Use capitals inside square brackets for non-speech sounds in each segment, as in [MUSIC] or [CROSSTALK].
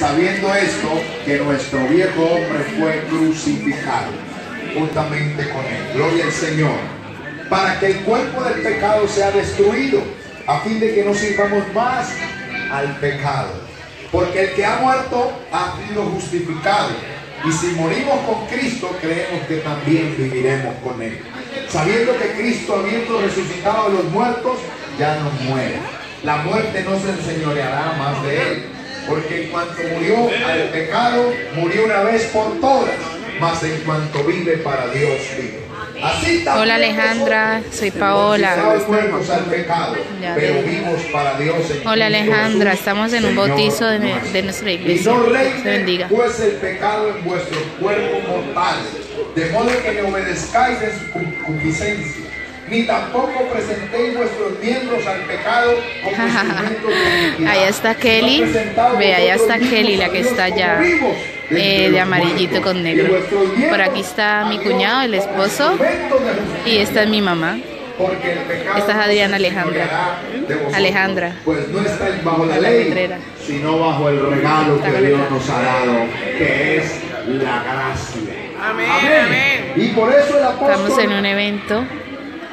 sabiendo esto, que nuestro viejo hombre fue crucificado juntamente con él. Gloria al Señor. Para que el cuerpo del pecado sea destruido, a fin de que no sirvamos más al pecado. Porque el que ha muerto ha sido justificado. Y si morimos con Cristo, creemos que también viviremos con Él. Sabiendo que Cristo, habiendo resucitado de los muertos, ya no muere. La muerte no se enseñoreará más de Él. Porque en cuanto murió al pecado, murió una vez por todas. Mas en cuanto vive para Dios vive. Así Hola Alejandra, soy Paola. Al pecado, pero vivos para Dios Hola Alejandra, estamos en un bautizo de, de nuestra iglesia. Y no Se bendiga. Pues el pecado en vuestro cuerpo mortal, de modo que no obedezcáis en su concupiscencia ni tampoco presentéis vuestros miembros al pecado como [LAUGHS] instrumentos de Allá está Kelly, ve, allá está Kelly, la que está allá eh, de amarillito con negro. Por aquí está mi cuñado, el esposo, y esta es mi mamá. Esta es Adriana Alejandra. Alejandra. Pues no está bajo la ley, sino bajo el regalo que Dios nos ha dado, que es la gracia. Amén, amén. Y por eso el apóstol Estamos en un evento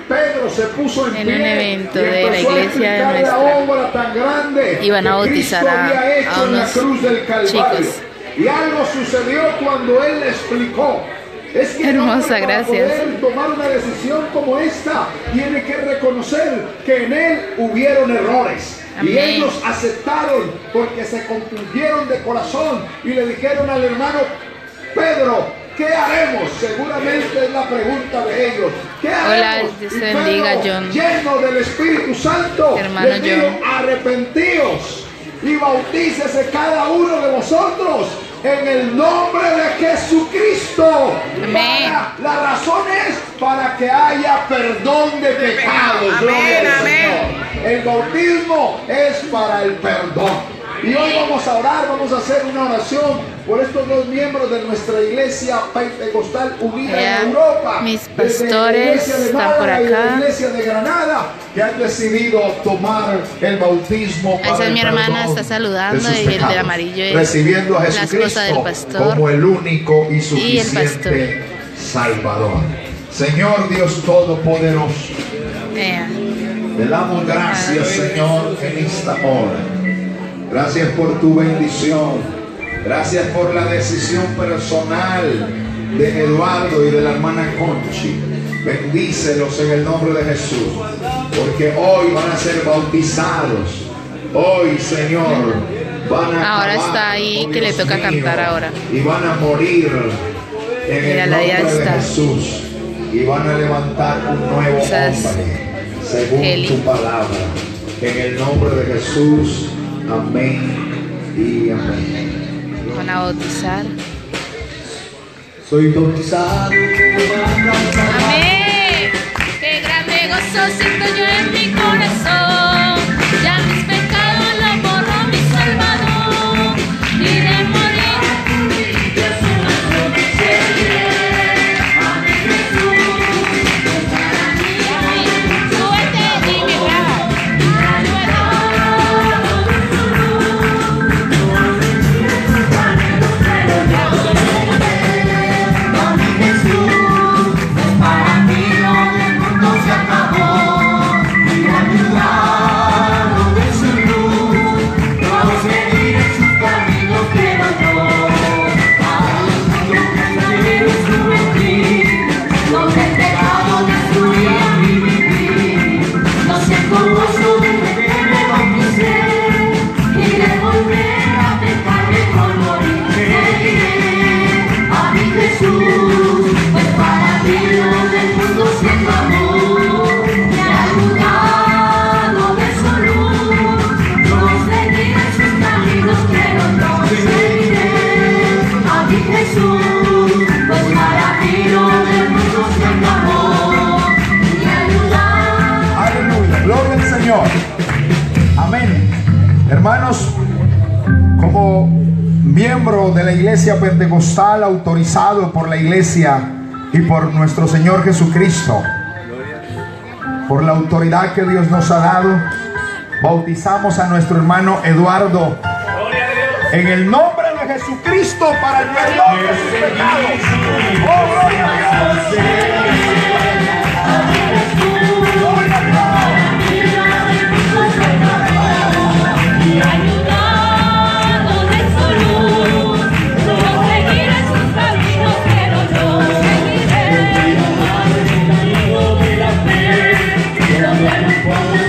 Pedro se puso en, en un evento de la iglesia de nuestra y van a bautizar a, a unos chicos. Y algo sucedió cuando él le explicó. Es que Hermosa, gracias. Poder tomar una decisión como esta, tiene que reconocer que en él hubieron errores. Y ellos aceptaron porque se compungieron de corazón y le dijeron al hermano Pedro, ¿Qué haremos? Seguramente es la pregunta de ellos. ¿Qué haremos? Hola, bendiga, John. Lleno del Espíritu Santo. Hermano John. arrepentíos y bautícese cada uno de vosotros en el nombre de Jesucristo. Amén. la razón es para que haya perdón de pecados. Amén, amén. El bautismo es para el perdón. Y hoy vamos a orar, vamos a hacer una oración por estos dos miembros de nuestra iglesia pentecostal unida en Europa. Mis pastores están por acá. la iglesia de Granada que han decidido tomar el bautismo. Esa es mi hermana, está saludando y el de amarillo es recibiendo a Jesucristo del pastor como el único y suficiente Salvador. Señor Dios Todopoderoso. Le damos gracias, Señor, en esta hora. Gracias por tu bendición. Gracias por la decisión personal de Eduardo y de la hermana Conchi. Bendícelos en el nombre de Jesús. Porque hoy van a ser bautizados. Hoy, Señor, van a Ahora está ahí que le toca cantar ahora. Y van a morir en el nombre de Jesús. Y van a levantar un nuevo hombre según tu palabra. En el nombre de Jesús. Amén y amén. Van a bautizar. Soy bautizado. Amén. Qué grande gozo miembro de la iglesia pentecostal autorizado por la iglesia y por nuestro Señor Jesucristo, por la autoridad que Dios nos ha dado, bautizamos a nuestro hermano Eduardo en el nombre de Jesucristo para el perdón de sus pecados. Whoa.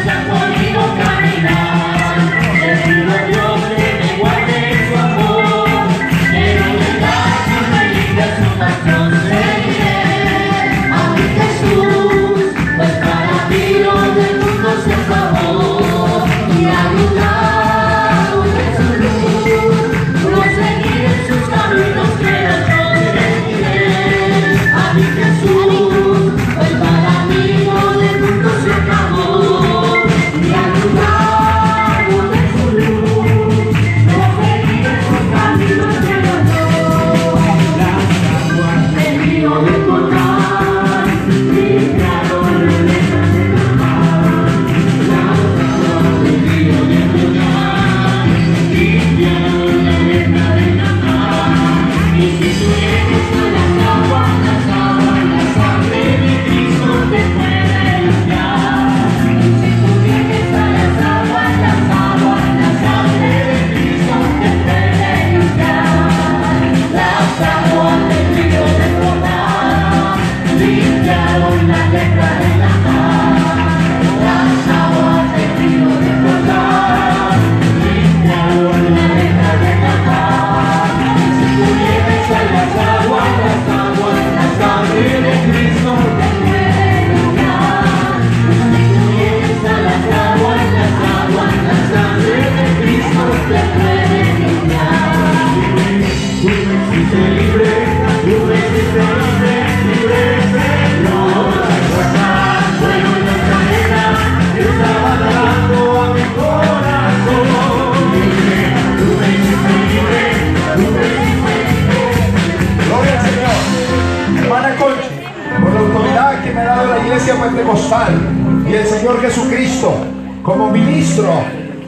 y el Señor Jesucristo como ministro,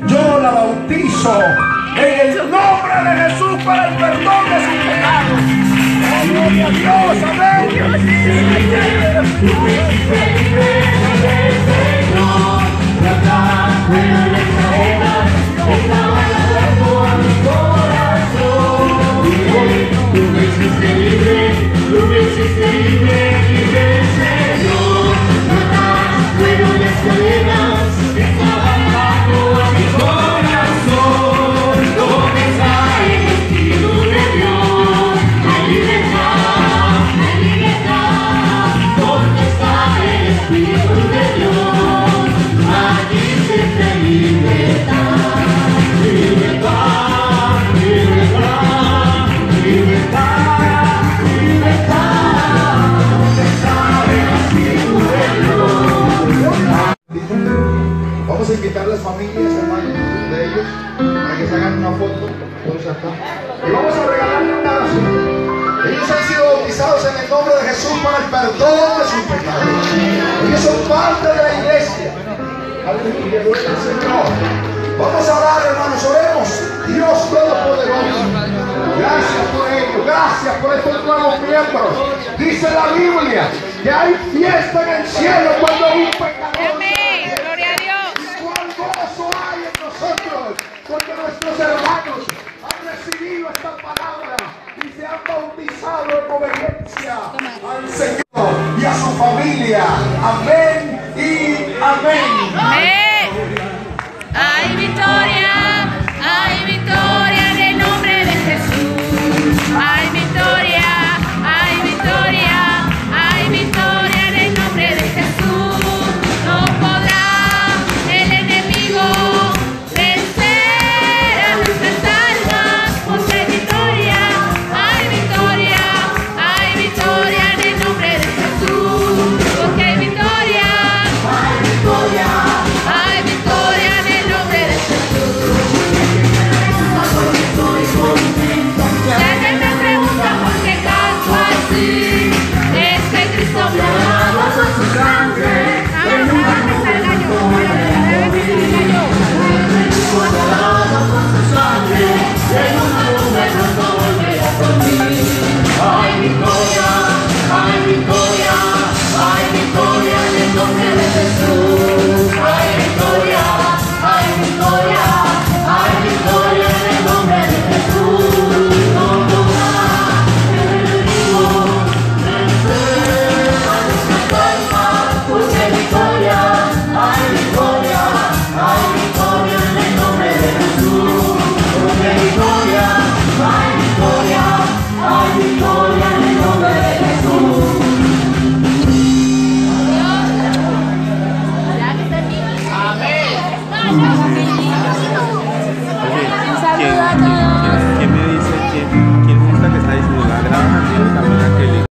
yo la bautizo en el nombre de Jesús para el perdón de sus pecados. Gloria a Dios, amén. Vamos a invitar a las familias, hermanos, de ellos, para que se hagan una foto, todos acá. Y vamos a Ellos han sido bautizados en el nombre de Jesús para el perdón de sus pecados que son parte de la iglesia. Aleluya, gloria al Señor. Vamos a orar, hermanos, oremos. Dios Todopoderoso. Gracias por ello, gracias por estos nuevos miembros. Dice la Biblia que hay fiesta en el cielo cuando hay un pecador. Amén, gloria a Dios. Y cuán gozo hay en nosotros, porque nuestros hermanos han recibido esta palabra y se han bautizado en obediencia al Señor familia. Amén.